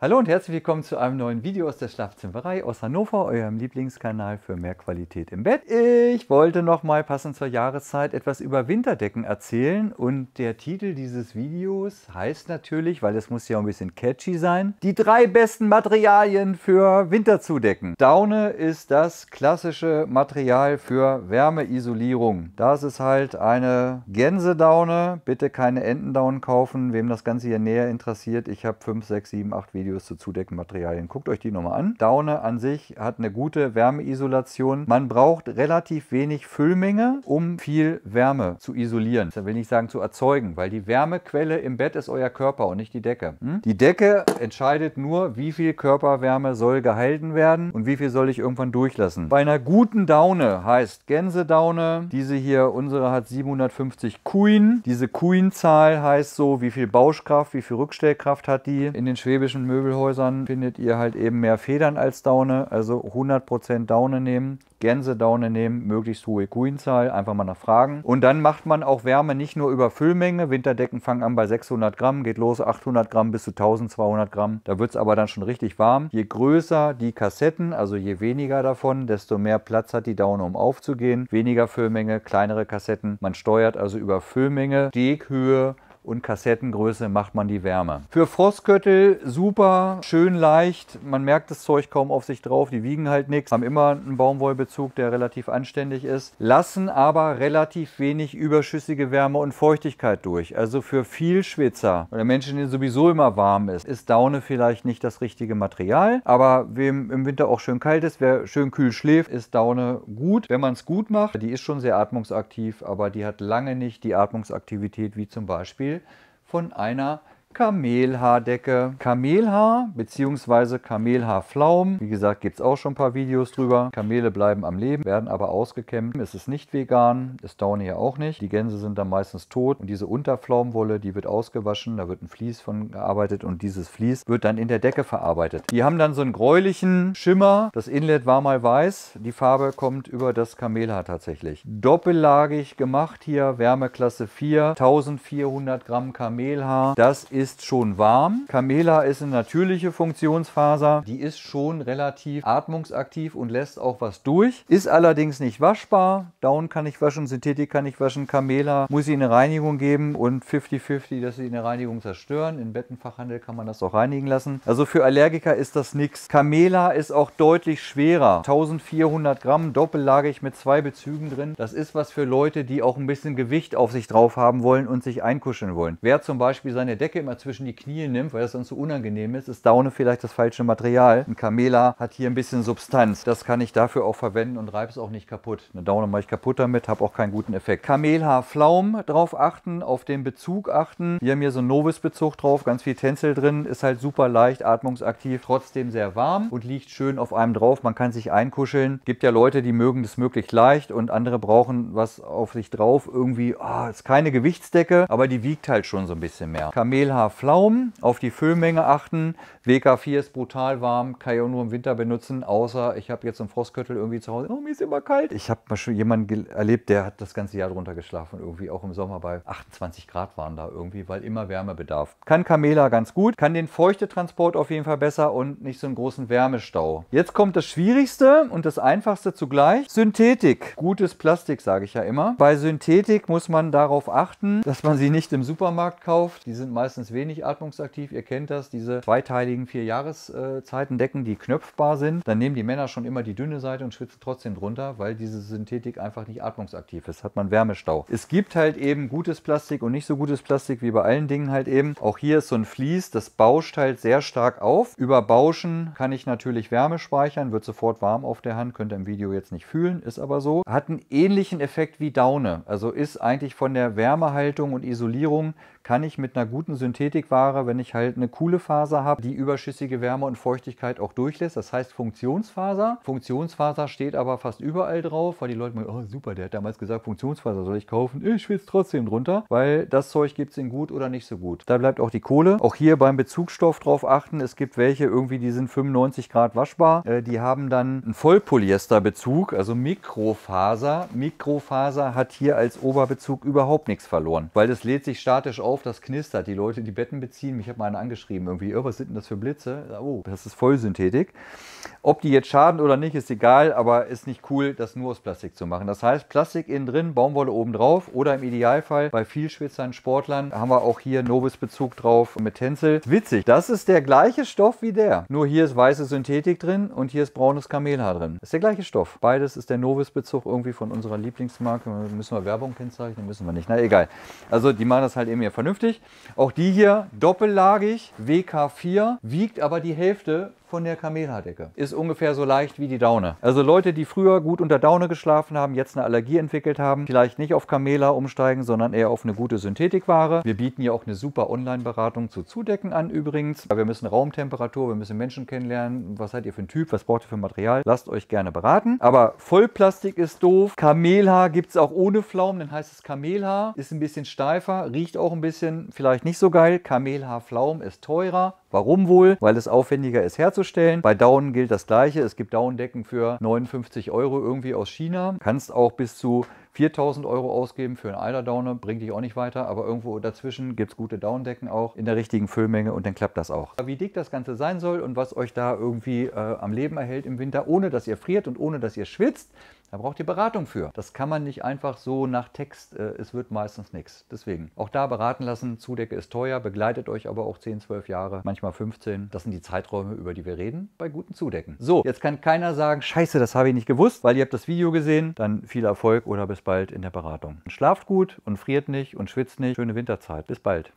Hallo und herzlich willkommen zu einem neuen Video aus der Schlafzimmerei aus Hannover, eurem Lieblingskanal für mehr Qualität im Bett. Ich wollte noch mal passend zur Jahreszeit etwas über Winterdecken erzählen und der Titel dieses Videos heißt natürlich, weil es muss ja ein bisschen catchy sein, die drei besten Materialien für Winterzudecken. Daune ist das klassische Material für Wärmeisolierung. Das ist halt eine Gänsedaune, bitte keine Entendaunen kaufen, wem das Ganze hier näher interessiert. Ich habe 5, 6, 7, 8 Videos Videos zu Zudeckenmaterialien. Guckt euch die nochmal an. Daune an sich hat eine gute Wärmeisolation. Man braucht relativ wenig Füllmenge, um viel Wärme zu isolieren. Das will nicht sagen zu erzeugen, weil die Wärmequelle im Bett ist euer Körper und nicht die Decke. Hm? Die Decke entscheidet nur, wie viel Körperwärme soll gehalten werden und wie viel soll ich irgendwann durchlassen. Bei einer guten Daune heißt Gänsedaune, diese hier, unsere hat 750 Queen. Diese Queen-Zahl heißt so, wie viel Bauschkraft, wie viel Rückstellkraft hat die. In den schwäbischen Möbeln Möbelhäusern findet ihr halt eben mehr Federn als Daune, also 100% Daune nehmen. Gänsedaune nehmen, möglichst hohe Queenzahl, einfach mal nachfragen. Und dann macht man auch Wärme nicht nur über Füllmenge. Winterdecken fangen an bei 600 Gramm, geht los 800 Gramm bis zu 1200 Gramm. Da wird es aber dann schon richtig warm. Je größer die Kassetten, also je weniger davon, desto mehr Platz hat die Daune, um aufzugehen. Weniger Füllmenge, kleinere Kassetten. Man steuert also über Füllmenge, Steghöhe, und Kassettengröße macht man die Wärme. Für Frostgürtel super, schön leicht. Man merkt das Zeug kaum auf sich drauf. Die wiegen halt nichts, haben immer einen Baumwollbezug, der relativ anständig ist, lassen aber relativ wenig überschüssige Wärme und Feuchtigkeit durch. Also für viel Schwitzer oder Menschen, denen sowieso immer warm ist, ist Daune vielleicht nicht das richtige Material. Aber wem im Winter auch schön kalt ist, wer schön kühl schläft, ist Daune gut. Wenn man es gut macht, die ist schon sehr atmungsaktiv, aber die hat lange nicht die Atmungsaktivität wie zum Beispiel von einer Kamelhaardecke. Kamelhaar bzw. Kamelhaarflaum. Wie gesagt, gibt es auch schon ein paar Videos drüber. Kamele bleiben am Leben, werden aber ausgekämmt. Es ist nicht vegan, ist Daune hier auch nicht. Die Gänse sind dann meistens tot. Und diese Unterflaumwolle, die wird ausgewaschen, da wird ein Vlies von gearbeitet und dieses Vlies wird dann in der Decke verarbeitet. Die haben dann so einen gräulichen Schimmer. Das Inlet war mal weiß. Die Farbe kommt über das Kamelhaar tatsächlich. Doppellagig gemacht hier, Wärmeklasse 4, 1400 Gramm Kamelhaar. Das ist ist schon warm. Camela ist eine natürliche Funktionsfaser. Die ist schon relativ atmungsaktiv und lässt auch was durch. Ist allerdings nicht waschbar. Down kann ich waschen, Synthetik kann ich waschen. Camela muss ich eine Reinigung geben und 50-50, dass sie eine Reinigung zerstören. Im Bettenfachhandel kann man das auch reinigen lassen. Also für Allergiker ist das nichts. Camela ist auch deutlich schwerer. 1400 Gramm, doppellagig mit zwei Bezügen drin. Das ist was für Leute, die auch ein bisschen Gewicht auf sich drauf haben wollen und sich einkuscheln wollen. Wer zum Beispiel seine Decke immer zwischen die Knie nimmt, weil das sonst so unangenehm ist, ist Daune vielleicht das falsche Material. Ein Kamela hat hier ein bisschen Substanz. Das kann ich dafür auch verwenden und reibe es auch nicht kaputt. Eine Daune mache ich kaputt damit, habe auch keinen guten Effekt. Kamelhaarflaum drauf achten, auf den Bezug achten. Hier haben wir so einen Novus-Bezug drauf, ganz viel Tänzel drin, ist halt super leicht, atmungsaktiv, trotzdem sehr warm und liegt schön auf einem drauf. Man kann sich einkuscheln. Gibt ja Leute, die mögen das möglichst leicht und andere brauchen was auf sich drauf. Irgendwie, oh, ist keine Gewichtsdecke, aber die wiegt halt schon so ein bisschen mehr. Kamelhaar Pflaumen, auf die Füllmenge achten. WK4 ist brutal warm, kann ich auch nur im Winter benutzen, außer ich habe jetzt einen Frostköttel irgendwie zu Hause. Oh, mir ist immer kalt. Ich habe mal schon jemanden erlebt, der hat das ganze Jahr drunter geschlafen, irgendwie auch im Sommer bei 28 Grad waren da irgendwie, weil immer Wärmebedarf. Kann Camela ganz gut, kann den Feuchtetransport auf jeden Fall besser und nicht so einen großen Wärmestau. Jetzt kommt das Schwierigste und das Einfachste zugleich. Synthetik. Gutes Plastik, sage ich ja immer. Bei Synthetik muss man darauf achten, dass man sie nicht im Supermarkt kauft. Die sind meistens wenig atmungsaktiv. Ihr kennt das, diese zweiteiligen vier Jahreszeitendecken, die knöpfbar sind. Dann nehmen die Männer schon immer die dünne Seite und schwitzen trotzdem drunter, weil diese Synthetik einfach nicht atmungsaktiv ist. Hat man Wärmestau. Es gibt halt eben gutes Plastik und nicht so gutes Plastik wie bei allen Dingen halt eben. Auch hier ist so ein Vlies, das bauscht halt sehr stark auf. Über Bauschen kann ich natürlich Wärme speichern, wird sofort warm auf der Hand, könnt ihr im Video jetzt nicht fühlen, ist aber so. Hat einen ähnlichen Effekt wie Daune, also ist eigentlich von der Wärmehaltung und Isolierung kann ich mit einer guten Synthetikware, wenn ich halt eine coole Faser habe, die überschüssige Wärme und Feuchtigkeit auch durchlässt. Das heißt Funktionsfaser. Funktionsfaser steht aber fast überall drauf, weil die Leute meinen, oh super, der hat damals gesagt, Funktionsfaser soll ich kaufen. Ich schwitze trotzdem drunter, weil das Zeug gibt es in gut oder nicht so gut. Da bleibt auch die Kohle. Auch hier beim Bezugsstoff drauf achten. Es gibt welche irgendwie, die sind 95 Grad waschbar. Äh, die haben dann einen Vollpolyeesterbezug, also Mikrofaser. Mikrofaser hat hier als Oberbezug überhaupt nichts verloren, weil das lädt sich statisch auf, das knistert. Die Leute, die Betten beziehen. Mich hat mal einer angeschrieben, irgendwie, oh, was sind denn das für Blitze? Oh, das ist Vollsynthetik. Ob die jetzt schaden oder nicht, ist egal, aber ist nicht cool, das nur aus Plastik zu machen. Das heißt, Plastik innen drin, Baumwolle oben drauf oder im Idealfall bei Vielschwitzern, Sportlern haben wir auch hier Novus-Bezug drauf mit Tencel. Witzig, das ist der gleiche Stoff wie der. Nur hier ist weiße Synthetik drin und hier ist braunes Kamelhaar drin. Ist der gleiche Stoff. Beides ist der Novus-Bezug irgendwie von unserer Lieblingsmarke. Müssen wir Werbung kennzeichnen? Müssen wir nicht. Na egal. Also die machen das halt eben hier vernünftig. Auch die hier doppellagig, WK4, wiegt aber die Hälfte von der Kamelhaardecke. Ist ungefähr so leicht wie die Daune. Also Leute, die früher gut unter Daune geschlafen haben, jetzt eine Allergie entwickelt haben, vielleicht nicht auf Kamela umsteigen, sondern eher auf eine gute Synthetikware. Wir bieten ja auch eine super Online-Beratung zu Zudecken an übrigens. Wir müssen Raumtemperatur, wir müssen Menschen kennenlernen. Was seid ihr für ein Typ? Was braucht ihr für Material? Lasst euch gerne beraten. Aber Vollplastik ist doof. Kamelhaar gibt es auch ohne Pflaumen, dann heißt es Kamelhaar. Ist ein bisschen steifer, riecht auch ein bisschen vielleicht nicht so geil. Kamelhaarpflaum ist teurer. Warum wohl? Weil es aufwendiger ist herzustellen. Bei Daunen gilt das gleiche. Es gibt Daunendecken für 59 Euro irgendwie aus China. Kannst auch bis zu 4000 Euro ausgeben für eine Eiderdaune, bringt dich auch nicht weiter, aber irgendwo dazwischen gibt es gute Daunendecken auch in der richtigen Füllmenge und dann klappt das auch. Wie dick das Ganze sein soll und was euch da irgendwie äh, am Leben erhält im Winter, ohne dass ihr friert und ohne dass ihr schwitzt, da braucht ihr Beratung für. Das kann man nicht einfach so nach Text, äh, es wird meistens nichts. Deswegen auch da beraten lassen. Zudecke ist teuer, begleitet euch aber auch 10, 12 Jahre, manchmal 15. Das sind die Zeiträume, über die wir reden, bei guten Zudecken. So, jetzt kann keiner sagen, scheiße, das habe ich nicht gewusst, weil ihr habt das Video gesehen. Dann viel Erfolg oder bis bald in der Beratung. Schlaft gut und friert nicht und schwitzt nicht. Schöne Winterzeit. Bis bald.